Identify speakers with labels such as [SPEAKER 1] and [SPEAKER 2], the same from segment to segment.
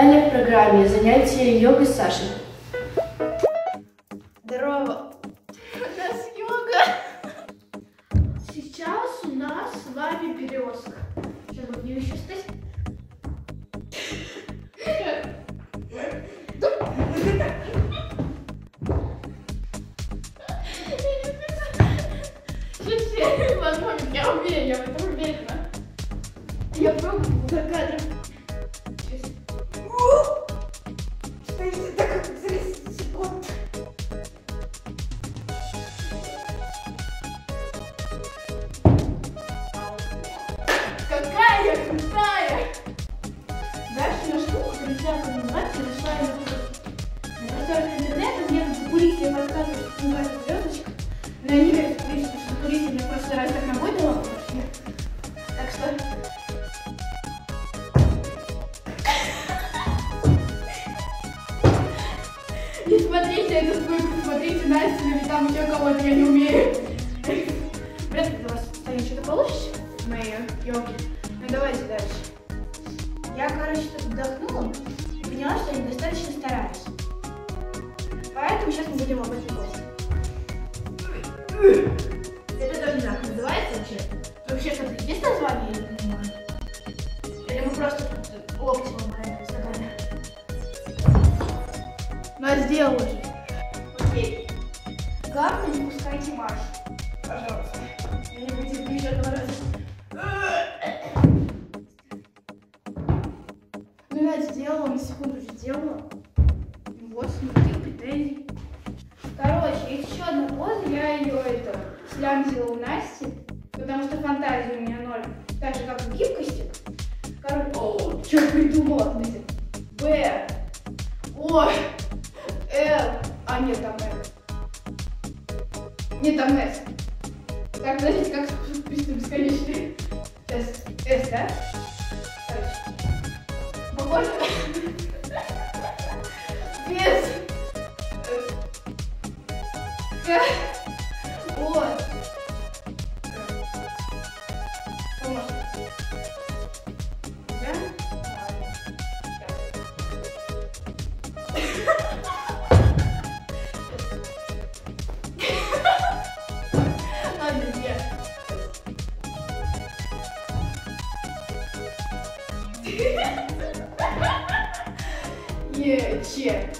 [SPEAKER 1] Далее в программе занятия йогой с Сашей.
[SPEAKER 2] Здорово. У нас йога. Сейчас у нас с вами березка. Сейчас вот не еще стать. Я уверена, я в этом уверена. Я пробую за кадром. Смотрите этот выпуск, смотрите Настю или там еще кого-то, я не умею. Вряд ли у вас Таня, что-то получится моей йоге. Ну давайте дальше. Я, короче, тут вдохнула и поняла, что я недостаточно стараюсь. Поэтому сейчас мы будем об этом говорить. Это тоже так называется вообще? Вообще что-то есть название, я не понимаю? Или мы просто тут локти ломаем стакане? Ну, я сделала же. Окей. Главное, не пускайте марш. Пожалуйста. Я не вытерплю еще одного раза. Ну, я сделала, на секунду сделала. Вот, никаких претензий. Короче, еще одна поза, я ее это слямзила у Насти, потому что фантазия у меня ноль. Так же, как в гибкости. Короче, о, что придумала, смотрите. Б, О, Л, а нет, там М. Нет, там С. Так, подождите, как спуститься бесконечный? С, С, да? Короче. Похоже? Без. К. О. Поможет. Да? Е, че.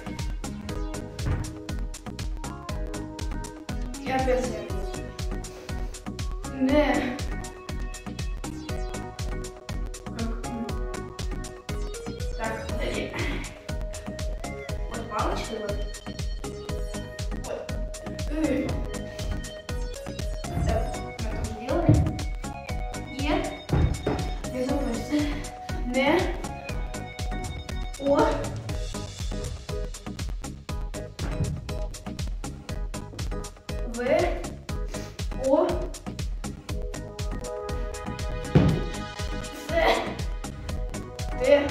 [SPEAKER 2] И опять я. Не. Так, подожди. Вот палочка вот. Вот. Эй. Е. О. В. О. С. Т. И.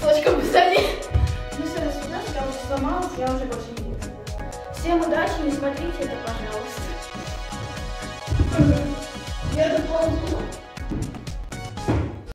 [SPEAKER 2] Точка позади. Ну все, до свидания, я уже сломалась, я уже больше не буду. Всем удачи, не смотрите это, пожалуйста.